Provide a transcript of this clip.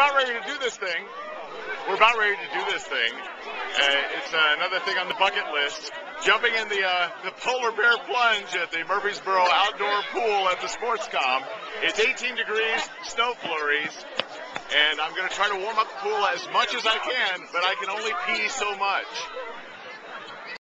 about ready to do this thing. We're about ready to do this thing. Uh, it's uh, another thing on the bucket list. Jumping in the uh, the polar bear plunge at the Murfreesboro Outdoor Pool at the Sportscom. It's 18 degrees, snow flurries, and I'm going to try to warm up the pool as much as I can, but I can only pee so much.